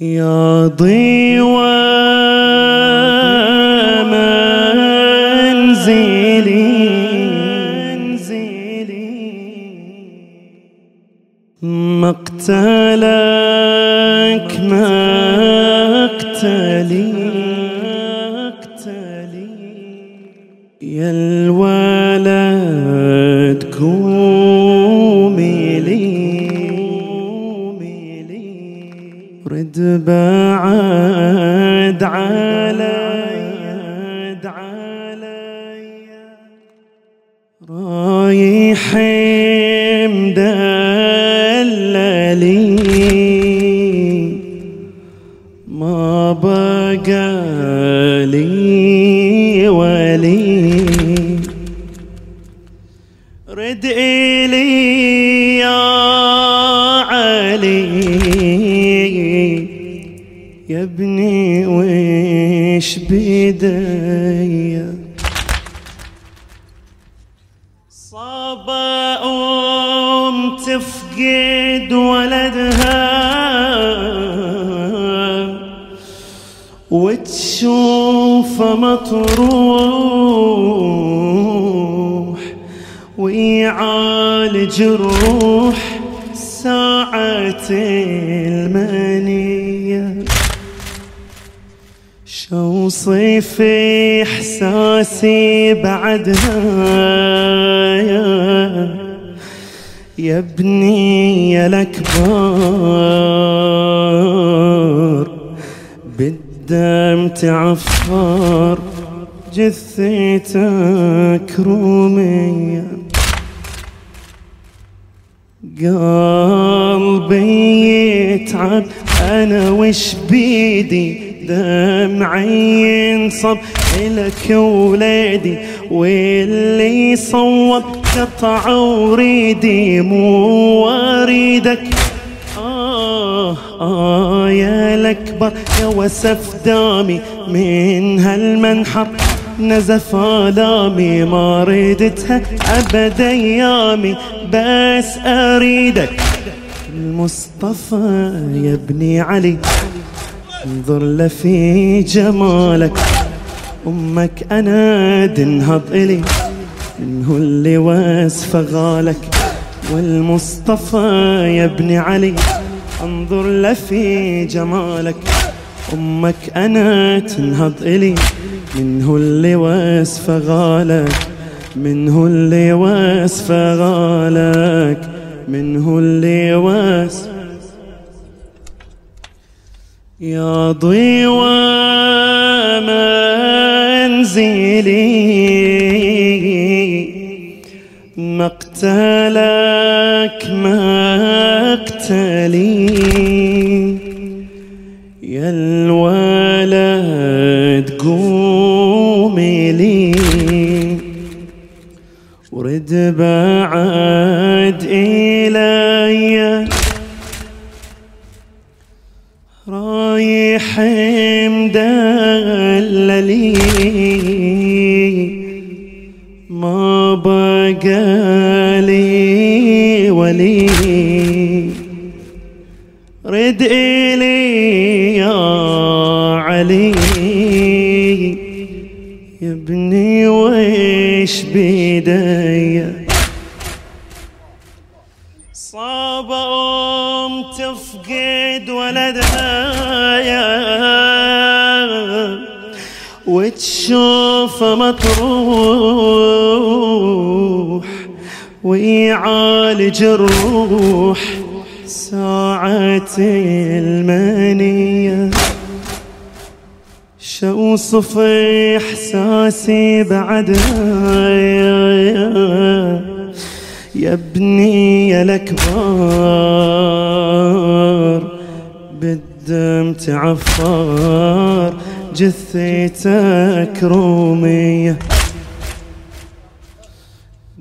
يا ضيوى منزلي رد بعد وتشوفه مطروح ويعالج الروح ساعة المنية. شو صيف إحساسي بعدها يا ابني يا الأكبر. بالدم تعفر جثتك روميه قلبي يتعب. أنا وش بيدي؟ دمعي ينصب إلك ولادي واللي صوب قطع وريدي مو وريدك آه يا الأكبر يا وسف دامي من هالمنحر نزف آلامي. ما ردتها أبد أيامي بس أريدك. المصطفى يا ابني علي انظر لفي جمالك. أمك أنا تنهض إلي منه اللي واسفة غالك. والمصطفى يا ابن علي أنظر لفي جمالك. أمك أنا تنهض إلي. منه اللي واسفة غالك. منه اللي واسفة غالك. منه اللي واسفة يا ضيوى منزلي مقتلك. مقتلي يا الولد قومي لي. ورد بعد إلي رايح مدللي رد إلي يا علي. يا ابني ويش بيدي؟ صاب أم تفقد ولدها. وتشوفه مطروح ويعالج الروح. ساعة المنية. شو صف إحساسي بعدها يا ابني يا الأكبر. بالدم تعفر جثتك روميه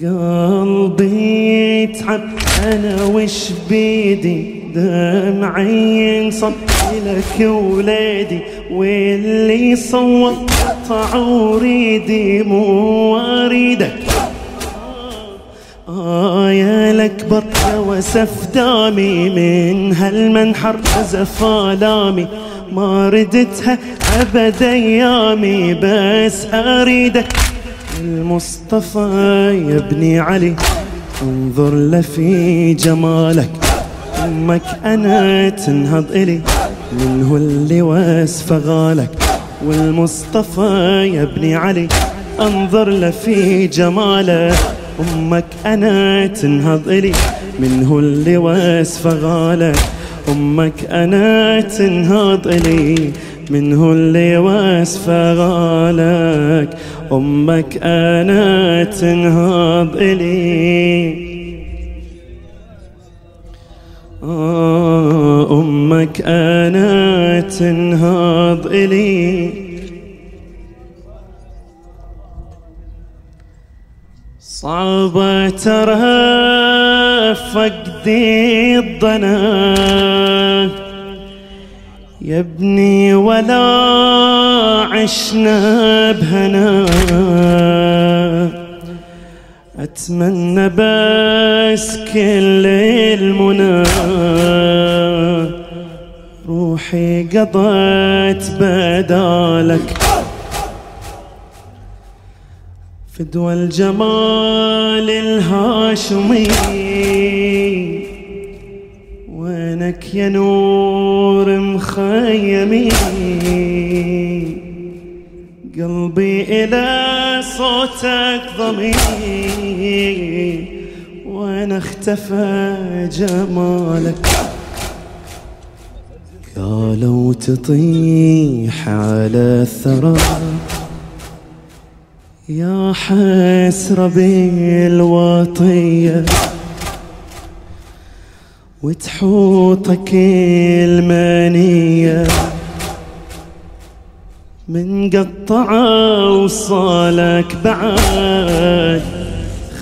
قلبي يتعب أنا وش بيدي؟ دمعي ينصب لك ولادي واللي صوت قطع وريدي مو اريدك آه يا الأكبر وسف دامي من هالمنحر نزف آلامي ما ردتها أبد أيامي بس أريدك. المصطفى يا ابني علي انظر لفي جمالك أمك أنا تنهض إلي منه اللي واسف غالك والمصطفى يا ابني علي. انظر لفي جمالك أمك أنا تنهض إلي منه اللي واسف غالك أمك أنا تنهض إلي. منه اللي واسف غالك. أمك أنا تنهض إلي. آه، أمك أنا تنهض إلي. صعبة ترى فقدي الضنا. يا ابني ولا عشنا بهنا. أتمنى بس كل المنى. روحي قضت بدالك. فدوى الجمال الهاشمي. وينك يا نور مخيمي قلبي إلى صوتك ضمير وين اختفى جمالك؟ قالوا تطيح على الثرى. يا حسرة بالوطية وتحوطك المنية من قطعة وصالك بعد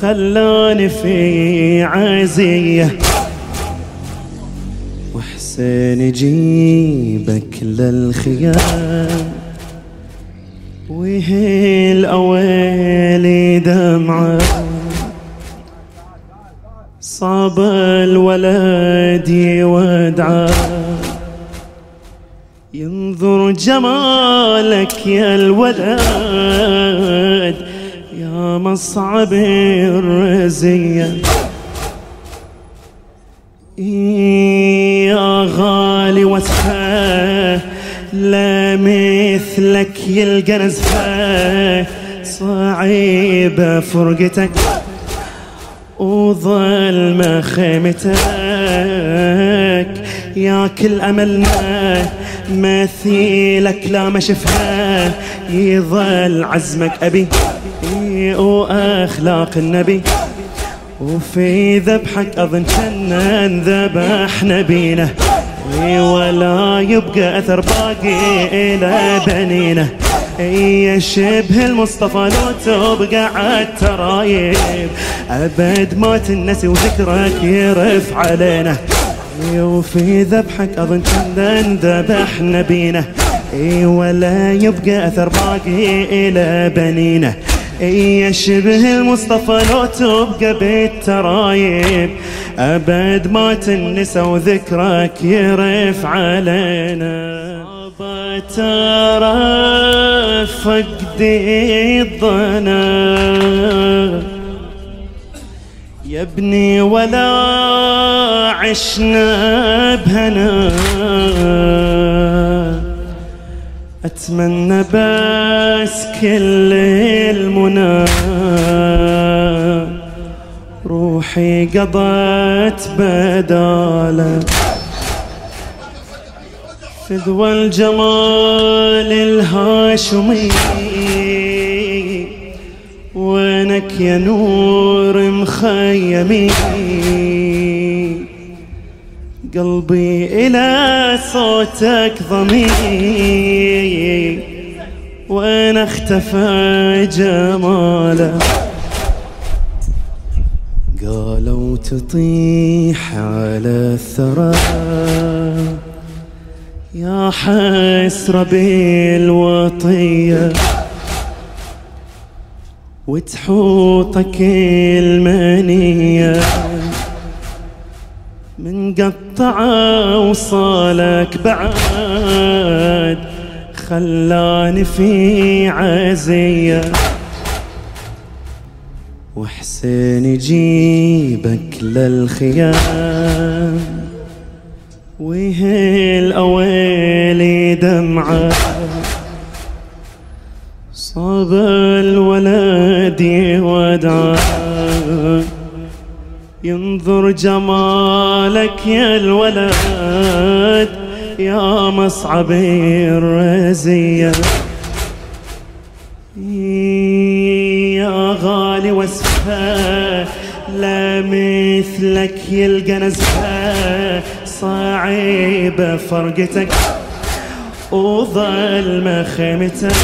خلاني في عزية. وحسين يجيبك للخيام وهي أويلي دمعة. صاب الولد يودعه ينظر جمالك يا الولد يا مصعب الرزية. يا غالي وسخة لا مثلك يلقى نزفة. صعيبة فرقتك. وظل ما خيمتك. يا كل أملنا مثيلك لا ما شفها يظل عزمك أبي وأخلاق النبي. وفي ذبحك أظن كنا ذبح نبينا. ولا يبقى أثر باقي إلى بنينه إي شبه المصطفى لو تبقى عالترايب أبد ما تنسى وذكرك يرف علينا. وفي ذبحك أظن كنا ذبح نبينا إي ولا يبقى أثر باقي إلى بنينه إي شبه المصطفى لو تبقى بالترايب أبد ما تنسى وذكرك يرف علينا. ترى فقدي الضنا. يا ابني ولا عشنا بهنا. أتمنى بس كل المنى. روحي قضت بدالك فدوى الجمال الهاشمي. وينك يا نور مخيمي. قلبي إلى صوتك ضمي. وين اختفى جماله؟ قالوا تطيح على الثرى. حسرة بالوطية وتحوطك المنية. من قطعة وصالك بعد خلاني في عزية. وحسين يجيبك للخيام. ويهل أويلي دمعة. صاب الولد يودعك ينظر جمالك يا الولد يا مصعب الرزية. يا غالي وصفها لا مثلك يلقى نزفة. صعيبة فرقتك وظل مخيمتك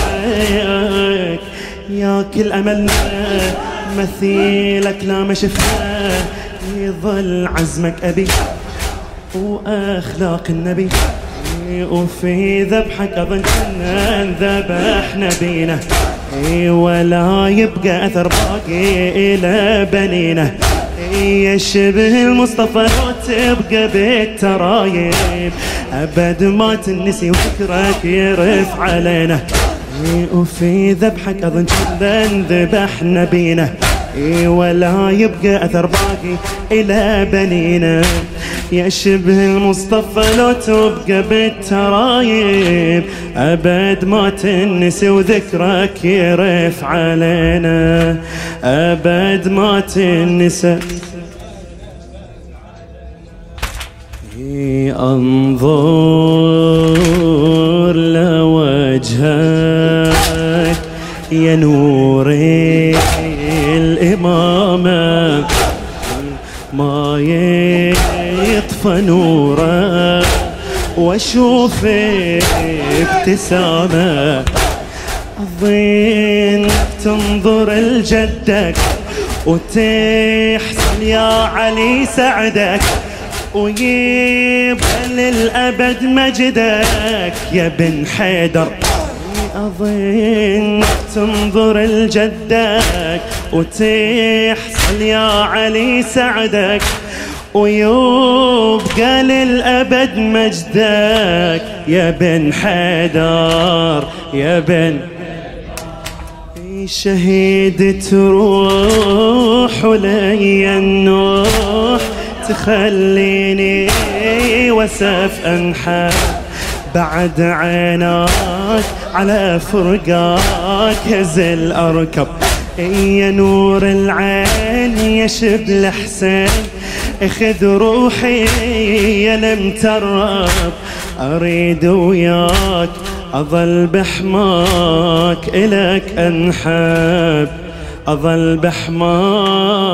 يا كل أملنا مثيلك لا ما شفنا يظل عزمك أبي وأخلاق النبي. وفي ذبحك أظن كنا ذبح نبينا ولا يبقى أثر باقي إلى بنينه يشبه المصطفى لو تبقى بالترايب أبد ما تنسى وذكرك يرف علينا. وفي ذبحك أظن كنا ذبح نبينا ولا يبقى أثر باقي إلى بنينا. يشبه المصطفى لو تبقى بالترايب أبد ما تنسي وذكرك يرف علينا. أبد ما تنسى أنظر لوجهك يا نور الإمامة ما يطفى نوره. واشوف ابتسامة. الظن تنظر لجدك وتحسن يا علي سعدك. ويبقى للأبد مجدك يا بن حيدر. أظن تنظر لجدك وتحصل يا علي سعدك ويبقى للأبد مجدك. يا بن حيدر يا بن. شهيد تروح ولي النوح تخليني وسف انحى بعد عيناك على فرقاك هزل أركب. يا نور العين يا شبل حسين اخذ روحي يا المترب أريد وياك أظل بحماك الك أنحب. أظل بحماك